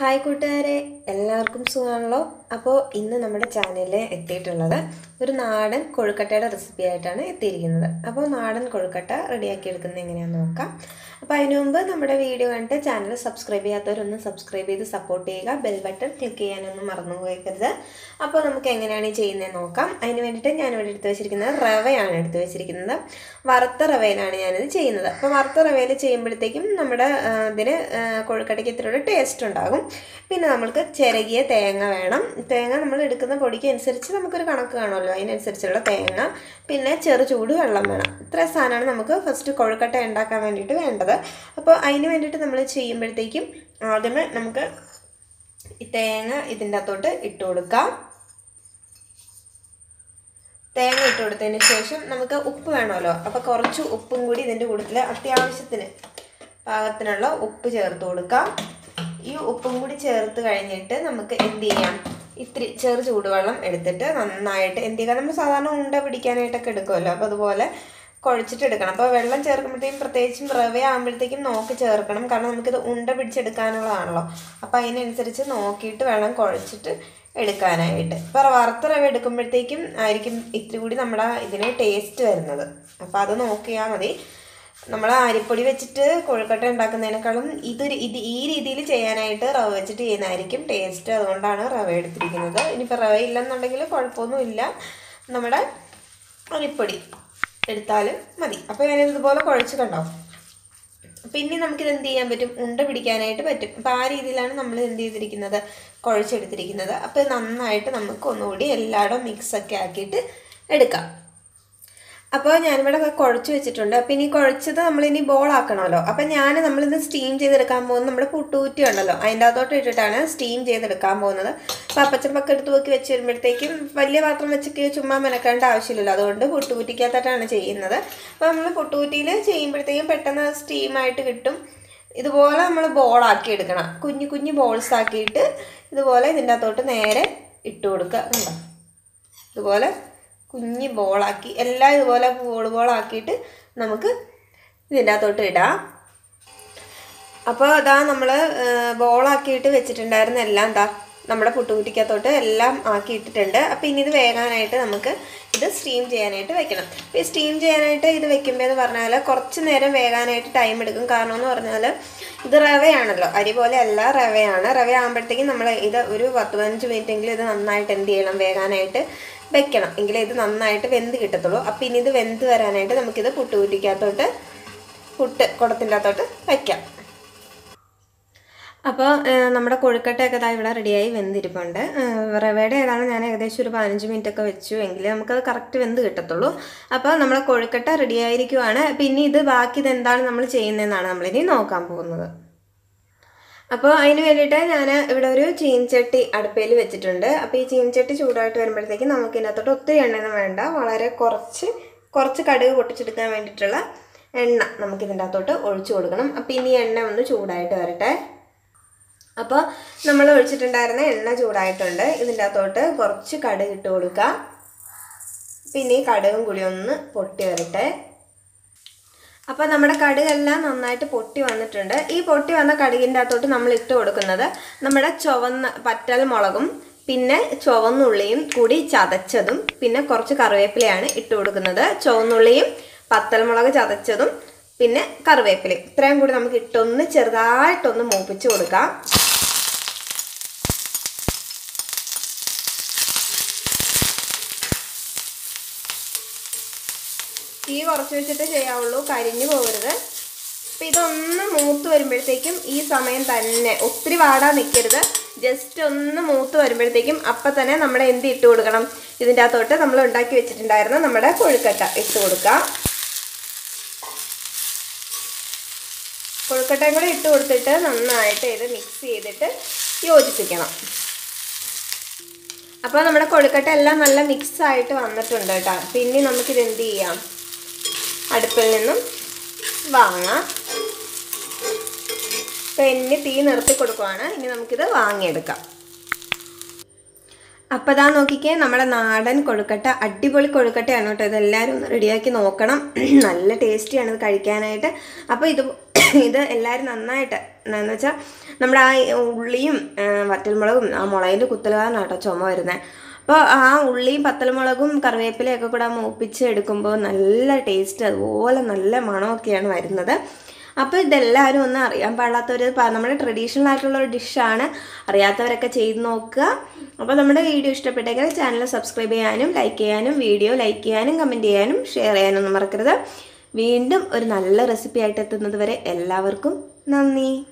Hi കൂട്ടുകാരെ എല്ലാവർക്കും സുഖമാണല്ലോ? അപ്പോൾ ഇന്ന് നമ്മുടെ ചാനലിൽ എത്തിയിട്ടുള്ളത് ഒരു നാടൻ കൊഴുക്കട്ടയുടെ റെസിപ്പി ആയിട്ടാണ് എത്തിയിരിക്കുന്നത്. അപ്പോൾ നാടൻ കൊഴുക്കട്ട റെഡിയാക്കി എടുക്കുന്നത് എങ്ങനെയാണെന്ന് നോക്കാം. അപ്പോൾ അതിനു മുമ്പ് നമ്മുടെ വീഡിയോ കണ്ടിട്ട് ചാനൽ സബ്സ്ക്രൈബ് ചെയ്യാത്തവരൊന്ന് സബ്സ്ക്രൈബ് ചെയ്ത് സപ്പോർട്ട് ചെയ്യുക. ബെൽ ബട്ടൺ ക്ലിക്ക് ചെയ്യാനൊന്നും മറന്നു പോയിക്കരുത് അപ്പോൾ നമുക്ക് എങ്ങനെയാണ് ചെയ്യുന്നത് നോക്കാം. അതിന് വേണ്ടിയിട്ട് ഞാനിവിടെ എടുത്ത് വെച്ചിരിക്കുന്നത് റവയാണ് എടുത്ത് വെച്ചിരിക്കുന്നത്. വറുത്ത റവയിലാണ് ഞാനിത് ചെയ്യുന്നത്. അപ്പോൾ വറുത്ത റവയിൽ ചെയ്യുമ്പോഴത്തേക്കും നമ്മുടെ ഇതിന് കൊഴുക്കട്ടയ്ക്ക് ഇത്തിരി ടേസ്റ്റ് ഉണ്ടാകും. പിന്നെ നമ്മൾക്ക് ചിരകിയ തേങ്ങ വേണം. തേങ്ങ നമ്മൾ എടുക്കുന്ന പൊടിക്ക് അനുസരിച്ച് നമുക്കൊരു കണക്ക് കാണുമല്ലോ. അതിനനുസരിച്ചുള്ള തേങ്ങ പിന്നെ ചെറു ചൂട് വെള്ളം വേണം. ഇത്ര സാധനമാണ് നമുക്ക് ഫസ്റ്റ് കൊഴുക്കട്ട ഉണ്ടാക്കാൻ വേണ്ടിയിട്ട് വേണ്ടത്. അപ്പോൾ അതിന് വേണ്ടിയിട്ട് നമ്മൾ ചെയ്യുമ്പോഴത്തേക്കും ആദ്യമേ നമുക്ക് ഈ തേങ്ങ ഇതിന്റെ അകത്തോട്ട് ഇട്ട് കൊടുക്കാം. തേങ്ങ ഇട്ട് കൊടുത്തതിന് ശേഷം നമുക്ക് ഉപ്പ് വേണമല്ലോ. അപ്പോൾ കുറച്ച് ഉപ്പും കൂടി ഇതിന്റെ കൂട്ടത്തിൽ അത്യാവശ്യത്തിന് പാകത്തിനുള്ള ഉപ്പ് ചേർത്ത് കൊടുക്കാം. ഈ ഉപ്പും കൂടി ചേർത്ത് കഴിഞ്ഞിട്ട് നമുക്ക് എന്ത് ചെയ്യാം? ഇത്തിരി ചെറു ചൂടുവെള്ളം എടുത്തിട്ട് നന്നായിട്ട് എന്ത് ചെയ്യുക നമ്മൾ സാധാരണ ഉണ്ട പിടിക്കാനായിട്ടൊക്കെ എടുക്കുമല്ലോ. അപ്പോൾ അതുപോലെ കുഴച്ചിട്ട് എടുക്കണം. അപ്പോൾ വെള്ളം ചേർക്കുമ്പോഴത്തേക്കും പ്രത്യേകിച്ചും റവ ആകുമ്പോഴത്തേക്കും നോക്കി ചേർക്കണം. കാരണം നമുക്കിത് ഉണ്ട പിടിച്ചെടുക്കാനുള്ളതാണല്ലോ. അപ്പോൾ അതിനനുസരിച്ച് നോക്കിയിട്ട് വെള്ളം കുഴച്ചിട്ട് എടുക്കാനായിട്ട്. ഇപ്പോൾ വറുത്ത റവ എടുക്കുമ്പോഴത്തേക്കും ആയിരിക്കും ഇത്തിരി കൂടി നമ്മുടെ ഇതിന് ടേസ്റ്റ് വരുന്നത്. അപ്പോൾ അത് നോക്കിയാൽ മതി. നമ്മൾ അരിപ്പൊടി വെച്ചിട്ട് കൊഴുക്കട്ട ഉണ്ടാക്കുന്നതിനേക്കാളും ഇതൊരു ഇത് ഈ രീതിയിൽ ചെയ്യാനായിട്ട് റവ വെച്ചിട്ട് ചെയ്യുന്നതായിരിക്കും ടേസ്റ്റ്. അതുകൊണ്ടാണ് റവ എടുത്തിരിക്കുന്നത്. ഇനിയിപ്പോൾ റവ ഇല്ലെന്നുണ്ടെങ്കിൽ കുഴപ്പമൊന്നുമില്ല. നമ്മുടെ അരിപ്പൊടി എടുത്താലും മതി. അപ്പോൾ ഞാനിത് ഇതുപോലെ കുഴച്ച് കണ്ടോ? പിന്നെ നമുക്കിത് എന്ത് ചെയ്യാൻ പറ്റും? ഉണ്ട പിടിക്കാനായിട്ട് പറ്റും. അപ്പോൾ ആ രീതിയിലാണ് നമ്മൾ എന്ത് ചെയ്തിരിക്കുന്നത്? കുഴച്ചെടുത്തിരിക്കുന്നത്. അപ്പോൾ നന്നായിട്ട് നമുക്ക് ഒന്നുകൂടി എല്ലായിടും മിക്സൊക്കെ ആക്കിയിട്ട് എടുക്കാം. അപ്പോൾ ഞാനിവിടെ കുഴച്ച് വെച്ചിട്ടുണ്ട്. അപ്പോൾ ഇനി കുഴച്ചത് നമ്മളിനി ബോളാക്കണമല്ലോ. അപ്പോൾ ഞാൻ നമ്മളിത് സ്റ്റീം ചെയ്തെടുക്കാൻ പോകുന്നത് നമ്മുടെ പുട്ടുകുറ്റി ഉണ്ടല്ലോ. അതിന്റെ അകത്തോട്ട് ഇട്ടിട്ടാണ് സ്റ്റീം ചെയ്തെടുക്കാൻ പോകുന്നത്. അപ്പോൾ അപ്പച്ചപ്പൊക്കെ എടുത്ത് നോക്കി വെച്ച് വരുമ്പോഴത്തേക്കും വലിയ പാത്രം വെച്ചൊക്കെ ചുമ്മാ മെനക്കേണ്ട ആവശ്യമില്ലല്ലോ. അതുകൊണ്ട് പുട്ടുകുറ്റിക്കകത്തോട്ടാണ് ചെയ്യുന്നത്. അപ്പോൾ നമ്മൾ പുട്ടുകുറ്റിയിൽ ചെയ്യുമ്പോഴത്തേക്കും പെട്ടെന്ന് സ്റ്റീമായിട്ട് കിട്ടും. ഇതുപോലെ നമ്മൾ ബോളാക്കി എടുക്കണം. കുഞ്ഞു കുഞ്ഞു ബോൾസ് ആക്കിയിട്ട് ഇതുപോലെ ഇതിന്റെ അകത്തോട്ട് നേരെ ഇട്ട് കൊടുക്കുക. കണ്ടോ? ഇതുപോലെ കുഞ്ഞ് ബോളാക്കി എല്ലാം ഇതുപോലെ ബോൾ ബോളാക്കിയിട്ട് നമുക്ക് ഇതിന്റെ അകത്തോട്ട് ഇടാം അപ്പോൾ അതാ നമ്മൾ ബോളാക്കിയിട്ട് വെച്ചിട്ടുണ്ടായിരുന്ന എല്ലാം എന്താ നമ്മുടെ പുട്ടുകുറ്റിക്കകത്തോട്ട് എല്ലാം ആക്കി ഇട്ടിട്ടുണ്ട്. അപ്പോൾ ഇനി ഇത് വേകാനായിട്ട് നമുക്ക് ഇത് സ്റ്റീം ചെയ്യാനായിട്ട് വെക്കണം. അപ്പോൾ ഈ സ്റ്റീം ചെയ്യാനായിട്ട് ഇത് വെക്കുമ്പോൾ എന്ന് പറഞ്ഞാൽ കുറച്ച് നേരം വേകാനായിട്ട് ടൈം എടുക്കും. കാരണം എന്ന് പറഞ്ഞാൽ ഇത് റവയാണല്ലോ. അരി പോലെ അല്ല റവയാണ്. റവ ആകുമ്പോഴത്തേക്കും നമ്മൾ ഇത് ഒരു പത്ത് പതിനഞ്ച് മിനിറ്റെങ്കിലും ഇത് നന്നായിട്ട് എന്ത് ചെയ്യണം വേകാനായിട്ട് വെക്കണം. എങ്കിലേ ഇത് നന്നായിട്ട് വെന്ത് കിട്ടത്തുള്ളൂ. അപ്പോൾ ഇനി ഇത് വെന്ത് വരാനായിട്ട് നമുക്കിത് പുട്ടുകുറ്റിക്കകത്തോട്ട് പുട്ട് കുടത്തിന്റെ വയ്ക്കാം അപ്പോൾ നമ്മുടെ കൊഴുക്കട്ടയൊക്കെ ഇതാ ഇവിടെ റെഡിയായി വെന്തിരിപ്പുണ്ട്. റവയുടെ ഏതാണ് ഞാൻ ഏകദേശം ഒരു പതിനഞ്ച് മിനിറ്റ് ഒക്കെ വെച്ചു എങ്കിൽ നമുക്കത് കറക്റ്റ് വെന്ത് കിട്ടത്തുള്ളൂ. അപ്പോൾ നമ്മുടെ കൊഴുക്കട്ട റെഡിയായിരിക്കുവാണ്. പിന്നെ ഇത് ബാക്കി ഇത് എന്താണ് നമ്മൾ ചെയ്യുന്നതെന്നാണ് നമ്മളിനി നോക്കാൻ പോകുന്നത്. അപ്പോൾ അതിന് വേണ്ടിയിട്ട് ഞാൻ ഇവിടെ ഒരു ചീൻചട്ടി അടുപ്പയിൽ വെച്ചിട്ടുണ്ട്. അപ്പോൾ ഈ ചീൻചട്ടി ചൂടായിട്ട് വരുമ്പോഴത്തേക്ക് നമുക്ക് ഇതിനകത്തോട്ട് ഒത്തിരി എണ്ണയൊന്നും വേണ്ട. വളരെ കുറച്ച് കുറച്ച് കടുക് പൊട്ടിച്ചെടുക്കാൻ വേണ്ടിയിട്ടുള്ള എണ്ണ നമുക്ക് ഇതിന്റെ അകത്തോട്ട് ഒഴിച്ചു കൊടുക്കണം. അപ്പോൾ ഇനി എണ്ണ ഒന്ന് ചൂടായിട്ട് വരട്ടെ. അപ്പോൾ നമ്മൾ ഒഴിച്ചിട്ടുണ്ടായിരുന്ന എണ്ണ ചൂടായിട്ടുണ്ട്. ഇതിന്റെ അകത്തോട്ട് കുറച്ച് കടുക് ഇട്ട് കൊടുക്കുക പിന്നെ ഈ കടുകും കൂടി ഒന്ന് പൊട്ടി വരട്ടെ. അപ്പോൾ നമ്മുടെ കടുകെല്ലാം നന്നായിട്ട് പൊട്ടി വന്നിട്ടുണ്ട്. ഈ പൊട്ടി വന്ന കടുകിന്റെ അകത്തോട്ട് നമ്മൾ ഇട്ട് കൊടുക്കുന്നത് നമ്മുടെ ചുവന്ന പറ്റൽ മുളകും പിന്നെ ചുവന്നുള്ളിയും കൂടി ചതച്ചതും പിന്നെ കുറച്ച് കറിവേപ്പിലയാണ് ഇട്ട് കൊടുക്കുന്നത്. ചുവന്നുള്ളിയും പത്തൽമുളക് ചതച്ചതും പിന്നെ കറിവേപ്പിലയും. ഇത്രയും കൂടി നമുക്ക് ഇട്ടൊന്ന് ചെറുതായിട്ടൊന്ന് മൂപ്പിച്ച് കൊടുക്കാം. തീ കുറച്ച് വെച്ചിട്ട് ചെയ്യാവുള്ളൂ കരിഞ്ഞു പോകരുത്. അപ്പം ഇതൊന്ന് മൂത്ത് വരുമ്പോഴത്തേക്കും ഈ സമയം തന്നെ. ഒത്തിരി വാടാൻ നിൽക്കരുത് ജസ്റ്റ് ഒന്ന് മൂത്ത് വരുമ്പോഴത്തേക്കും അപ്പം തന്നെ നമ്മൾ എന്ത് ഇട്ട് കൊടുക്കണം? ഇതിന്റെ അകത്തോട്ട് നമ്മൾ ഉണ്ടാക്കി വെച്ചിട്ടുണ്ടായിരുന്ന നമ്മുടെ കൊഴുക്കട്ട ഇട്ട് കൊടുക്കാം. കൊഴുക്കട്ടയും കൂടെ ഇട്ട് കൊടുത്തിട്ട് നന്നായിട്ട് ഇത് മിക്സ് ചെയ്തിട്ട് യോജിപ്പിക്കണം. അപ്പോൾ നമ്മുടെ കൊഴുക്കട്ട എല്ലാം നല്ല മിക്സ് ആയിട്ട് വന്നിട്ടുണ്ട് കേട്ടോ. പിന്നെ നമുക്കിത് എന്ത് ചെയ്യാം? അടുപ്പിൽ നിന്നും വാങ്ങാം. അപ്പോൾ എന്നെ തീ നിർത്തി കൊടുക്കുവാണ്. ഇനി നമുക്കിത് വാങ്ങിയെടുക്കാം. അപ്പോൾ അതാ നോക്കിക്കേ നമ്മുടെ നാടൻ കൊഴുക്കട്ട അടിപൊളി കൊഴുക്കട്ടയാണ് കേട്ടോ. ഇതെല്ലാവരും ഒന്ന് റെഡിയാക്കി നോക്കണം. നല്ല ടേസ്റ്റിയാണ് ഇത് കഴിക്കാനായിട്ട്. അപ്പോൾ ഇത് ഇത് എല്ലാവരും നന്നായിട്ട് എന്താണെന്ന് വെച്ചാൽ നമ്മുടെ ആ ഉള്ളിയും വറ്റൽമുളകും ആ മുളകിന്റെ കുത്തലുകാരനാണ് കേട്ടോ ചുമ വരുന്നത് അപ്പോൾ ആ ഉള്ളിയും പത്തലമുളകും കറിവേപ്പിലയൊക്കെ കൂടെ മൂപ്പിച്ച് എടുക്കുമ്പോൾ നല്ല ടേസ്റ്റ് അതുപോലെ നല്ല മണമൊക്കെയാണ് വരുന്നത്. അപ്പോൾ ഇതെല്ലാവരും ഒന്നും അറിയാൻ പാടാത്തൊരു പ- നമ്മുടെ ട്രഡീഷണൽ ആയിട്ടുള്ള ഒരു ഡിഷാണ് അറിയാത്തവരൊക്കെ ചെയ്ത് നോക്കുക. അപ്പോൾ നമ്മുടെ വീഡിയോ ഇഷ്ടപ്പെട്ടെങ്കിൽ ചാനൽ സബ്സ്ക്രൈബ് ചെയ്യാനും ലൈക്ക് ചെയ്യാനും വീഡിയോ ലൈക്ക് ചെയ്യാനും കമന്റ് ചെയ്യാനും ഷെയർ ചെയ്യാനും മറക്കരുത്. വീണ്ടും ഒരു നല്ല റെസിപ്പി ആയിട്ട് എത്തുന്നത് വരെ എല്ലാവർക്കും നന്ദി.